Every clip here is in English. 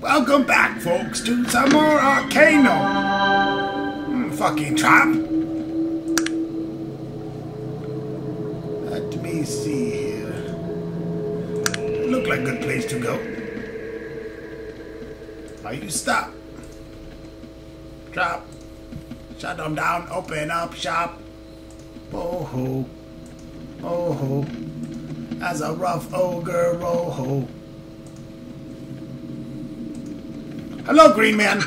Welcome back, folks, to some more Arcanum. Hmm, fucking trap. Let me see here. Look like a good place to go. Are you stop? Trap. Shut them down. Open up shop. Oh ho. Oh ho. As a rough ogre, oh ho. Hello, Green Man.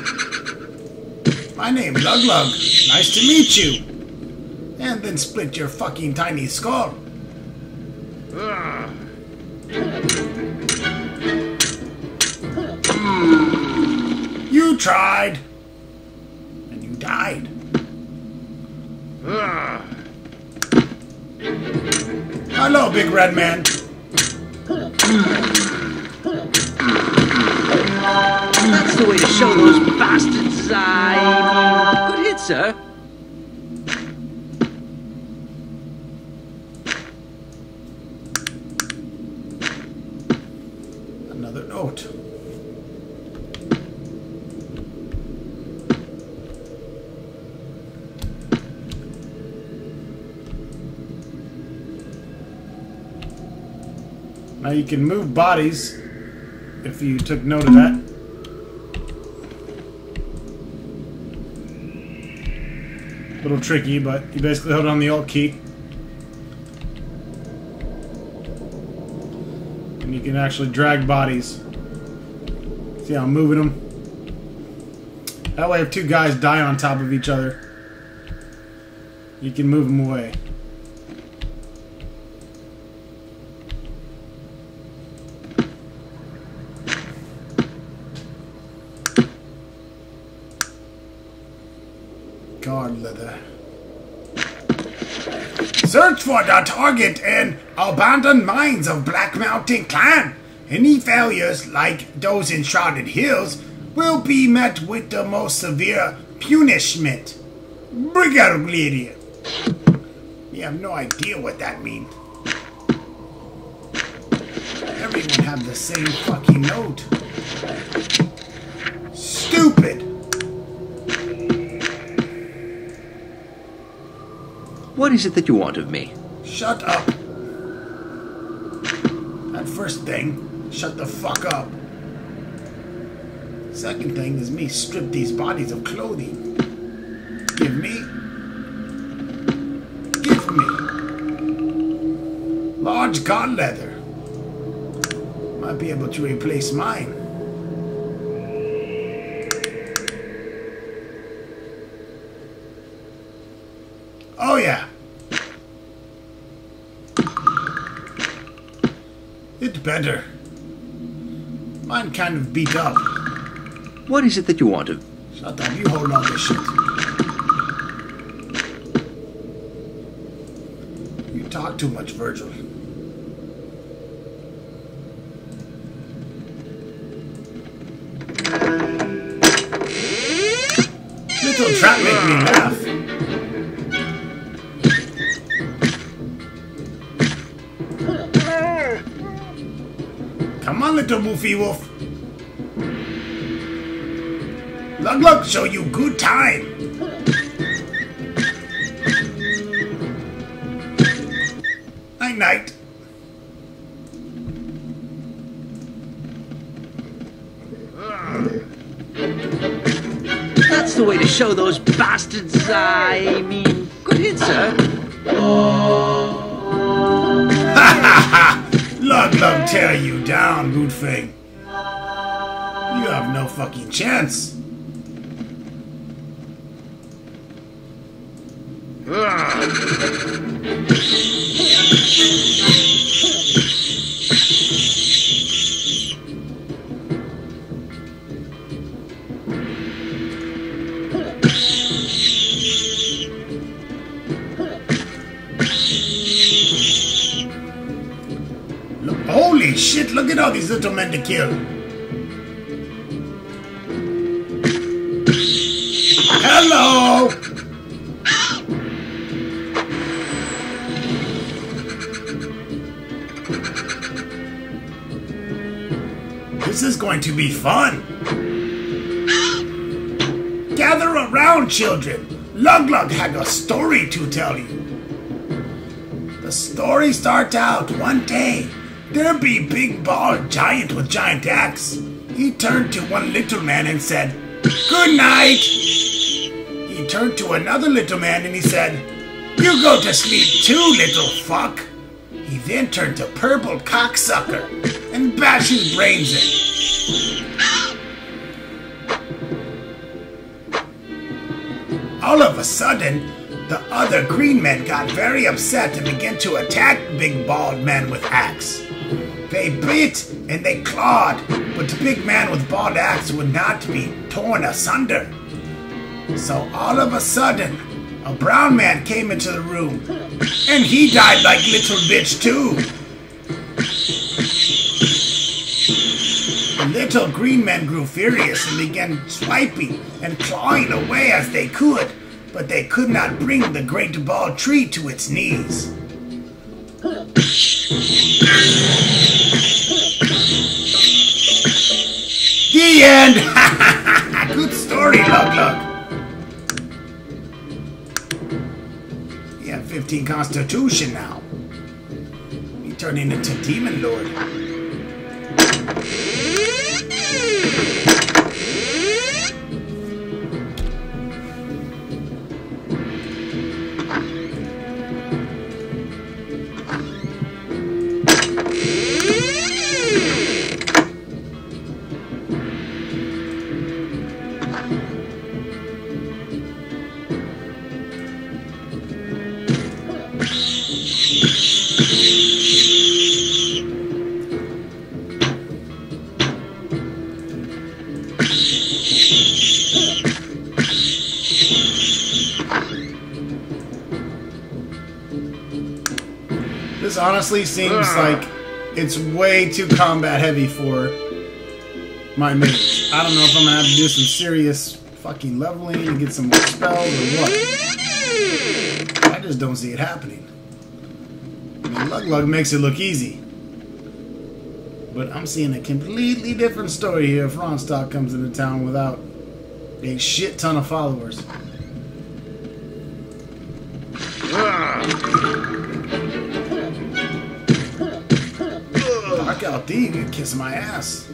My name's Lug Lug. Nice to meet you. And then split your fucking tiny skull. You tried. And you died. Hello, big red man. Way to show those bastards I... Good hit, sir. Another note. Now you can move bodies if you took note of that. Little tricky, but you basically hold on the Alt key. And you can actually drag bodies. See how I'm moving them? That way if two guys die on top of each other, you can move them away. Search for the target in abandoned mines of Black Mountain Clan. Any failures, like those in Shrouded Hills, will be met with the most severe punishment. Brigadier. You have no idea what that means. Everyone have the same fucking note. What is it that you want of me? Shut up. That first thing, shut the fuck up. Second thing is me strip these bodies of clothing. Give me. Give me. Large god leather. Might be able to replace mine. Better. Mine kind of beat up. What is it that you want of... Shut up, you hold on to shit. You talk too much, Virgil. On, Woofy Wolf. Lug Lug show you good time. Night night. That's the way to show those bastards I mean... Good hit, sir. Lug Lug tear you down, good thing. You have no fucking chance. Look, look at all these little men to kill. Hello! This is going to be fun. Gather around, children. Lug Lug had a story to tell you. The story starts out one day. There be big bald giant with giant axe. He turned to one little man and said, Good night. He turned to another little man and he said, You go to sleep too, little fuck. He then turned to purple cocksucker and bashed his brains in. All of a sudden, the other green men got very upset and began to attack Big Bald Man with axe. They bit and they clawed, but the big man with bald axe would not be torn asunder. So all of a sudden, a brown man came into the room, and he died like little bitch too. The little green men grew furious and began swiping and clawing away as they could, but they could not bring the great bald tree to its knees. The end! Good story, Lug Lug. You have 15 Constitution now. You're turning into Demon Lord. Honestly seems like it's way too combat heavy for my mage. I don't know if I'm gonna have to do some serious fucking leveling and get some more spells or what. I just don't see it happening. I mean, Lug Lug makes it look easy. But I'm seeing a completely different story here if Ronstock comes into town without a shit ton of followers. Dark out D, you kiss my ass.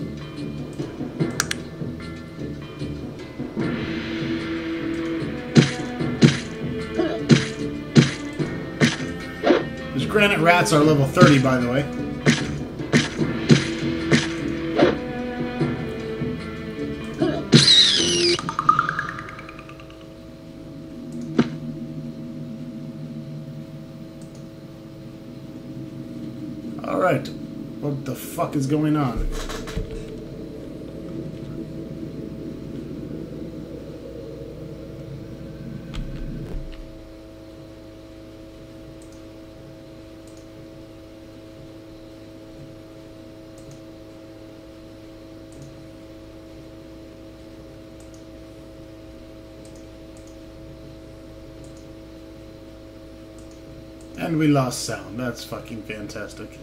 Those granite rats are level 30, by the way. Fuck is going on? And we lost sound. That's fucking fantastic.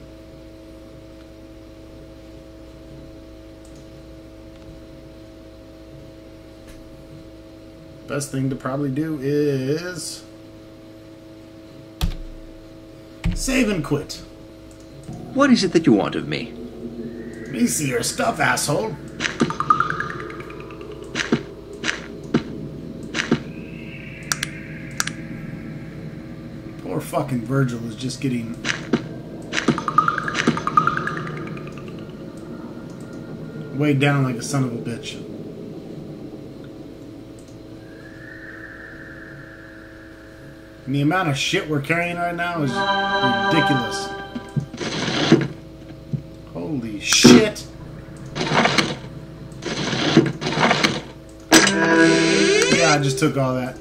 Best thing to probably do is save and quit. What is it that you want of me? Let me see your stuff, asshole. Poor fucking Virgil is just getting weighed down like a son of a bitch. And the amount of shit we're carrying right now is ridiculous. Holy shit. Yeah, I just took all that.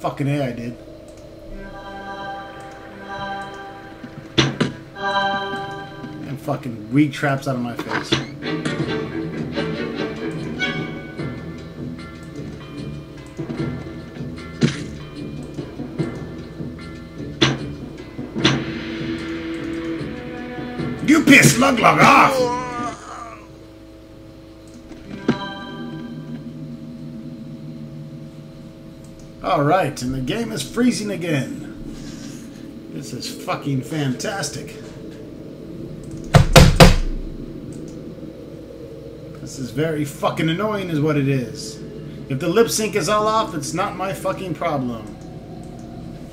Fucking A, I did. And fucking weak traps out of my face. Pissed Lug Lug off! Alright, and the game is freezing again. This is fucking fantastic. This is very fucking annoying is what it is. If the lip sync is all off, it's not my fucking problem.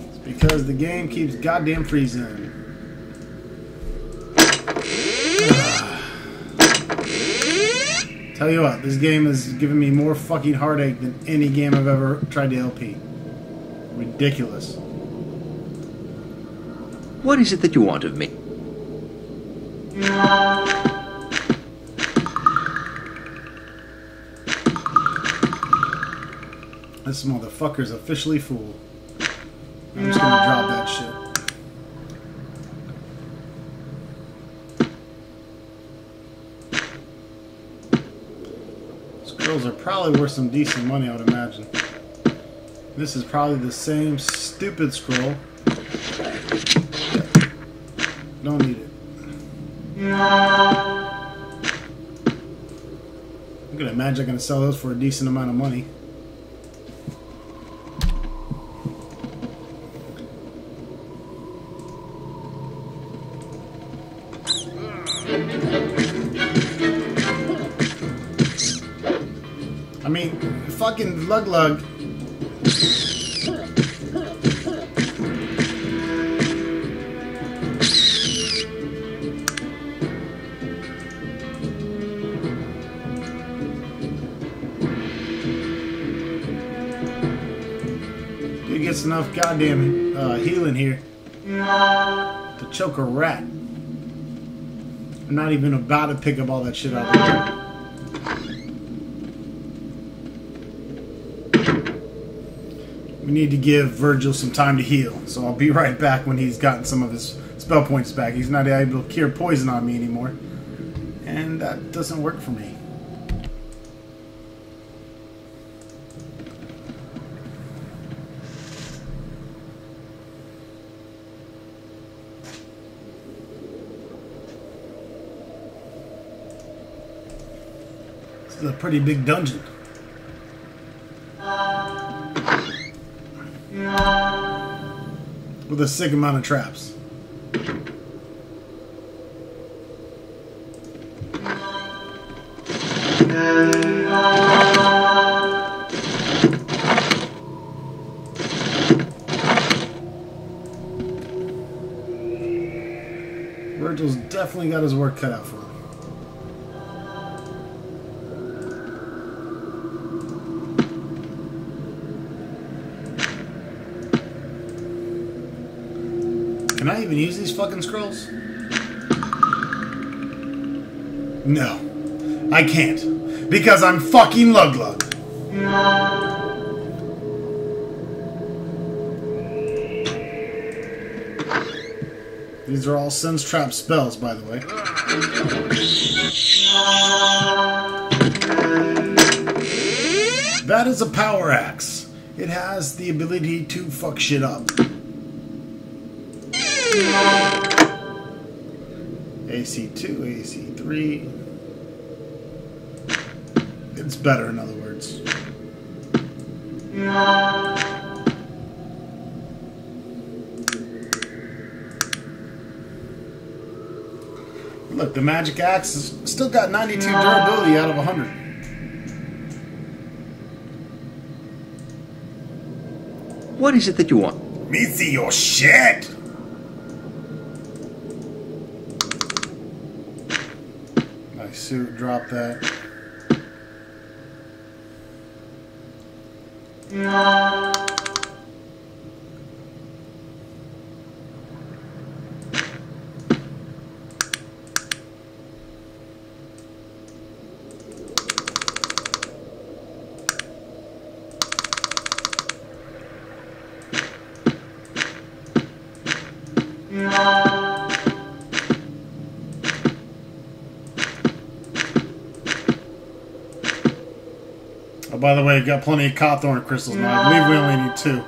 It's because the game keeps goddamn freezing. Tell you what, this game has given me more fucking heartache than any game I've ever tried to LP. Ridiculous. What is it that you want of me? This motherfucker's officially full. I'm just gonna drop that Scrolls are probably worth some decent money, I would imagine. This is probably the same stupid scroll. Don't need it. I'm gonna imagine I'm gonna sell those for a decent amount of money. Lug lug. Dude gets enough goddamn uh, healing here to choke a rat. I'm not even about to pick up all that shit out Need to give Virgil some time to heal, so I'll be right back when he's gotten some of his spell points back. He's not able to cure poison on me anymore, and that doesn't work for me. This is a pretty big dungeon. With a sick amount of traps. Virgil's definitely got his work cut out for him. Even use these fucking scrolls? No. I can't. Because I'm fucking Lug Lug. These are all Sense Trap spells, by the way. That is a power axe. It has the ability to fuck shit up. AC2, AC3. It's better, in other words. Look, the magic axe has still got 92 durability out of 100. What is it that you want? Me see your shit! Suit, drop that. Oh, by the way, I've got plenty of Cawthorn crystals now. I believe we only need two.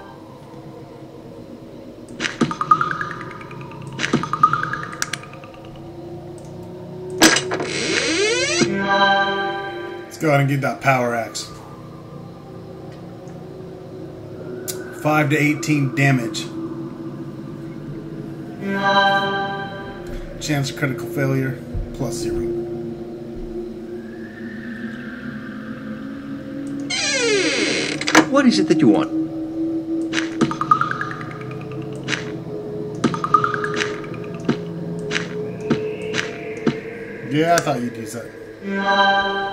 Let's go ahead and get that power axe. 5 to 18 damage. Chance of critical failure, plus 0. What is it that you want? Yeah, I thought you'd use that.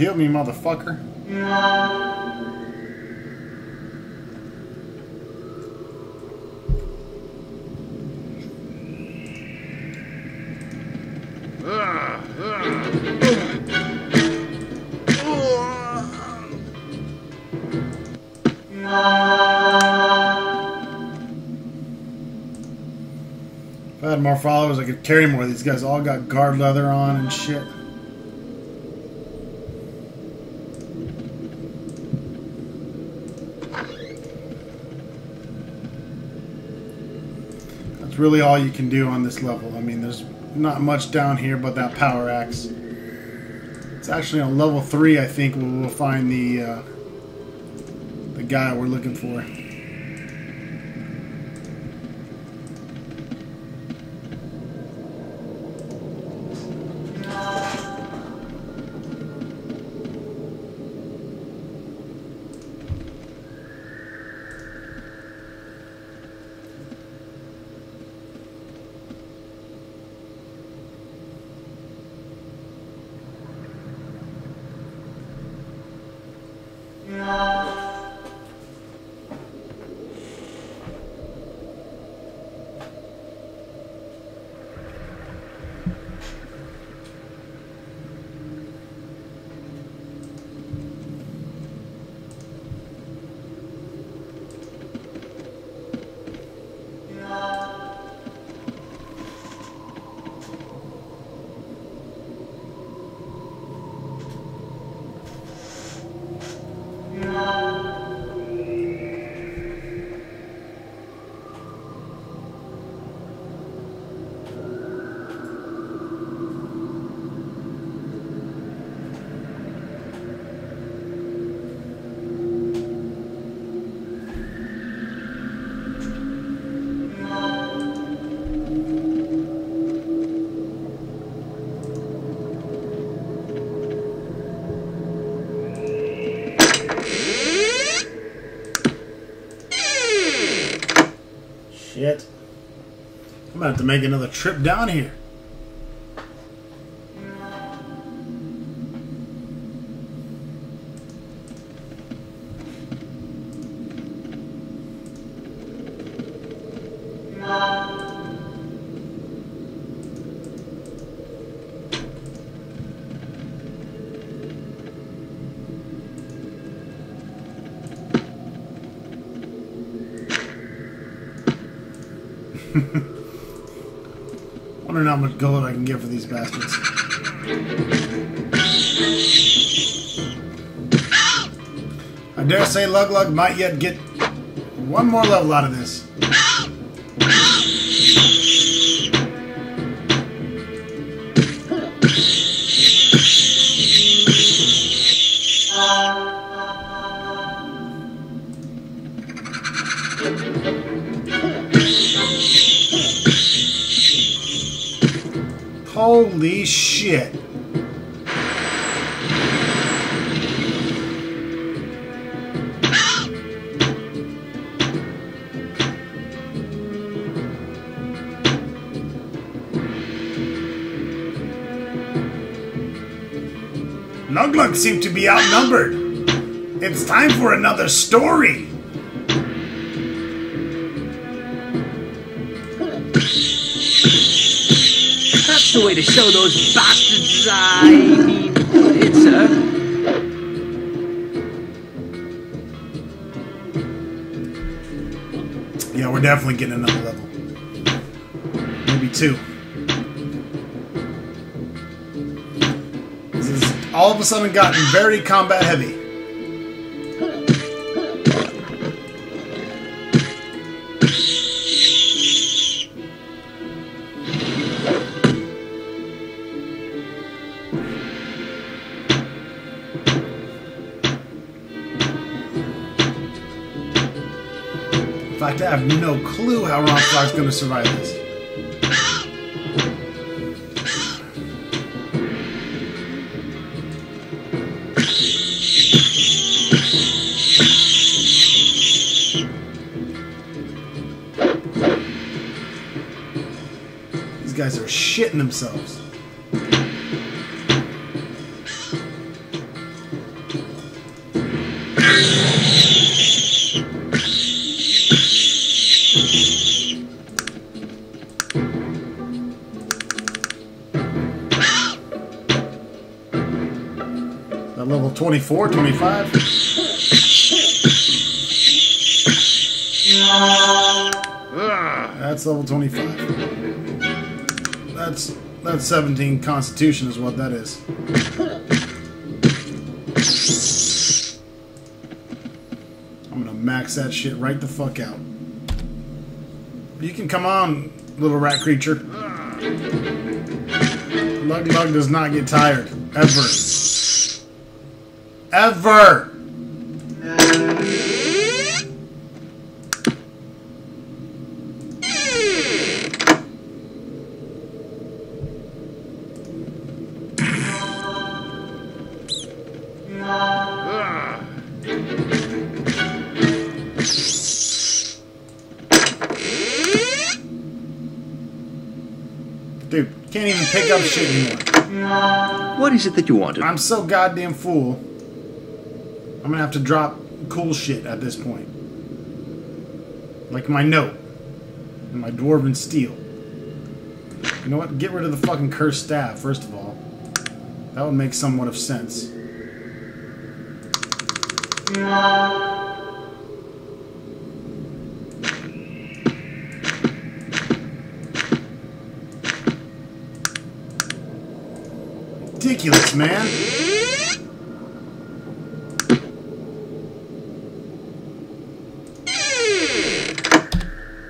Heal me, motherfucker. If I had more followers, I could carry more. These guys all got guard leather on and shit. That's really all you can do on this level. I mean, there's not much down here but that power axe. It's actually on level three, I think, where we'll find the uh, the guy we're looking for. Have to make another trip down here. Wondering how much gold I can get for these bastards. I dare say Lug Lug might yet get one more level out of this. be outnumbered. It's time for another story. That's the way to show those bastards I need it, sir. Uh, yeah, we're definitely getting another level. Maybe two. All of a sudden gotten very combat heavy. In fact, I have no clue how Ronslok's going to survive this. Shitting themselves. That level 24, 25. Ah. That's level 25. That's that's 17 constitution is what that is. I'm gonna max that shit right the fuck out. You can come on, little rat creature. Lug Lug does not get tired. Ever. Ever! Is it that you wanted? I'm so goddamn full. I'm gonna have to drop cool shit at this point. Like my note. And my dwarven steel. You know what? Get rid of the fucking cursed staff, first of all. That would make somewhat of sense. Ridiculous, man.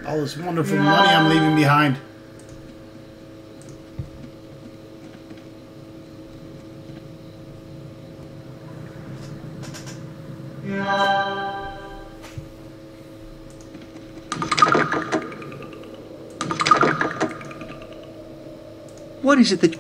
All this wonderful money I'm leaving behind. What is it that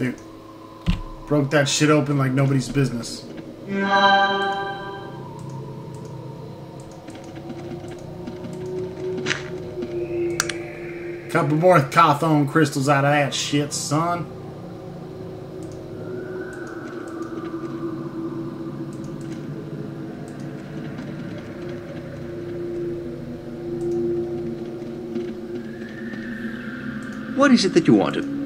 Dude. Broke that shit open like nobody's business. Couple more Cawthon crystals out of that shit, son. what is it that you wanted?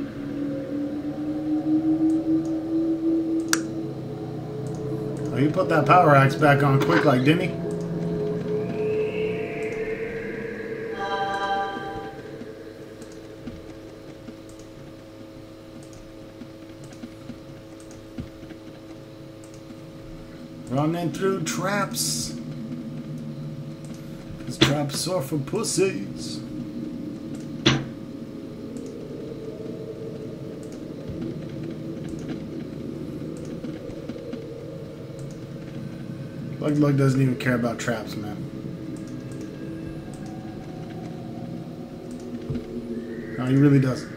Oh, he put that power axe back on quick like, he? Running through traps. Cause traps are for pussies. Lug Lug doesn't even care about traps, man. No, he really doesn't.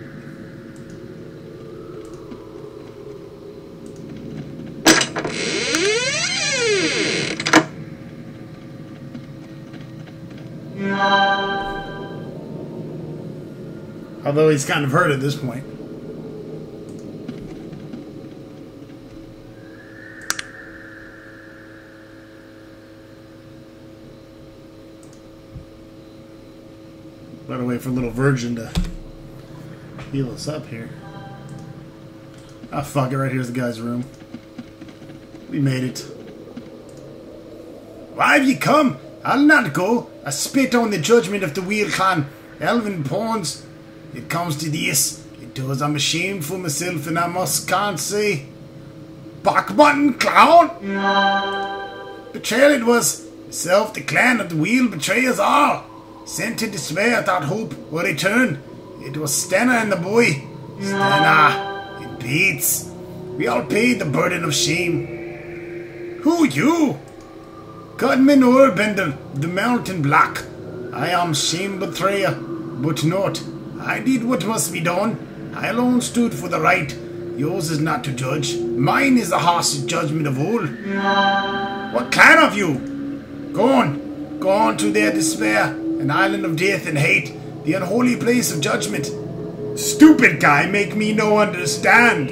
Although he's kind of hurt at this point. Better wait for little Virgil to heal us up here. Ah, fuck it. Right here's the guy's room. We made it. Why have ye come? I'll not go. I spit on the judgment of the wheel Khan. Elvin Pawns. It comes to this. It does. I'm ashamed for myself and I must can't say. Backbutton clown! Betrayal it was. Self the clan of the wheel betray us all. Sent to despair without hope or return. It was Stenna and the boy. Stenna. It beats. We all paid the burden of shame. Who you? Godman Urbender, the mountain black. I am shame betrayer, but not. I did what must be done. I alone stood for the right. Yours is not to judge. Mine is the harshest judgment of all. What clan of you? Go on. Go on to their despair, an island of death and hate, the unholy place of judgment. Stupid guy, make me no understand.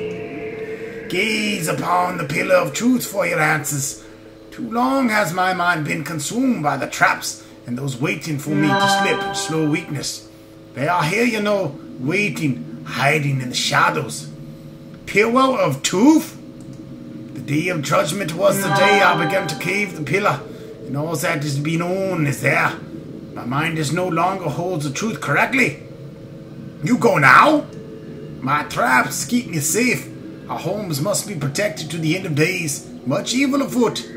Gaze upon the pillar of truth for your answers. Too long has my mind been consumed by the traps and those waiting for me to slip in slow weakness. They are here, you know, waiting, hiding in the shadows. Pillar of truth? The day of judgment was the day I began to cave the pillar, and all that is being known is there. My mind is no longer holds the truth correctly. You go now? My traps keep me safe. Our homes must be protected to the end of days. Much evil afoot.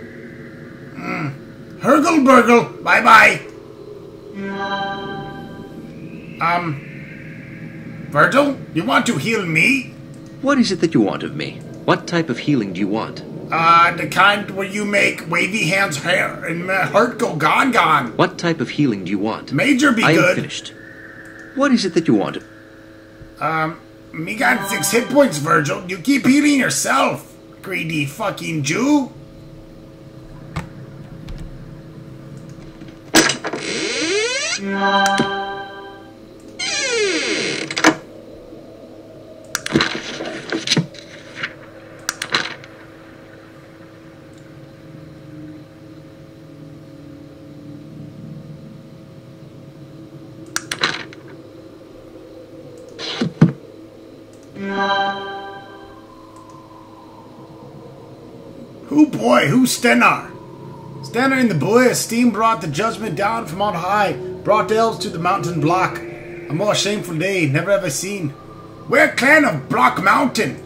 Mm. Hurgle burgle, bye bye. Um, Virgil, you want to heal me? What is it that you want of me? What type of healing do you want? Uh, the kind where you make wavy hands hair and my heart go gone gone. What type of healing do you want? Major be I am finished. What is it that you want? Um, me got six hit points, Virgil. You keep healing yourself, greedy fucking Jew. Who boy, who's Stenar? Stenar in the boy, steam brought the judgment down from on high, brought elves to the mountain block. A more shameful day never ever seen. Where clan of Black Mountain?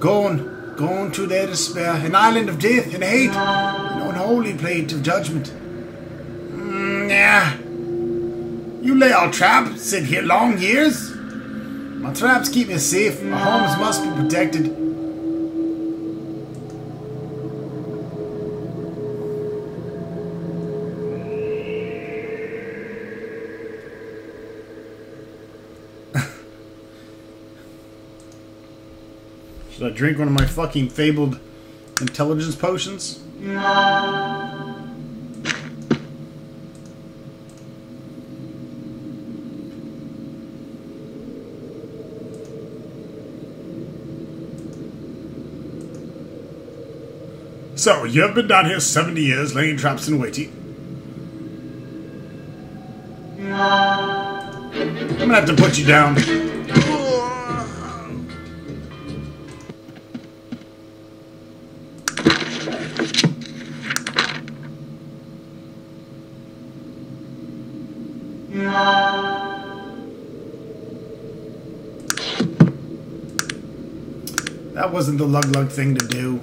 Gone, gone to their despair, an island of death and hate, an unholy plate of judgment. Mm, yeah. You lay our trap, sit here long years? My traps keep me safe, my homes must be protected. Should I drink one of my fucking fabled intelligence potions? So, you have been down here 70 years laying traps and waiting. I'm gonna have to put you down. Wasn't the lug lug thing to do.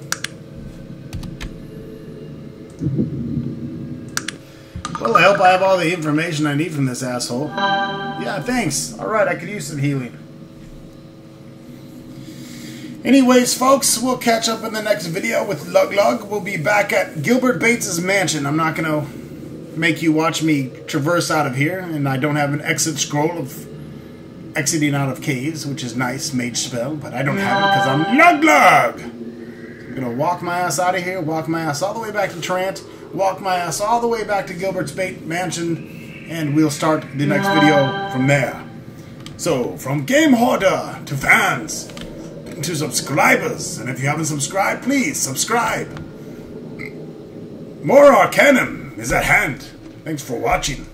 Well, I hope I have all the information I need from this asshole. Yeah, thanks. Alright, I could use some healing. Anyways, folks, we'll catch up in the next video with Lug Lug. We'll be back at Gilbert Bates's mansion. I'm not going to make you watch me traverse out of here, and I don't have an exit scroll of exiting out of caves, which is nice, mage spell, but I don't have it because I'm Lug Lug! I'm gonna walk my ass out of here, walk my ass all the way back to Tarant, walk my ass all the way back to Gilbert Bates Mansion, and we'll start the next video from there. So, from GameHorder to fans, to subscribers, and if you haven't subscribed, please subscribe. More Arcanum is at hand. Thanks for watching.